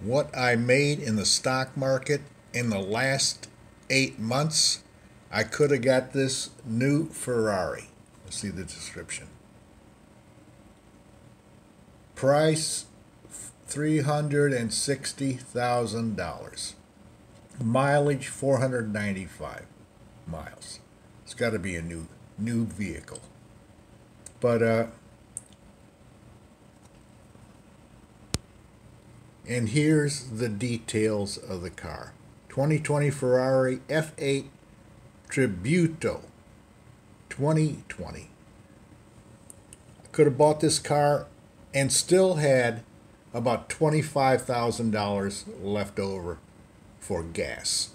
what I made in the stock market in the last eight months, I could have got this new Ferrari. Let's see the description. Price $360,000. Mileage 495 miles. It's got to be a new new vehicle. But uh and here's the details of the car. 2020 Ferrari F8 Tributo 2020. I could have bought this car and still had about $25,000 left over for gas.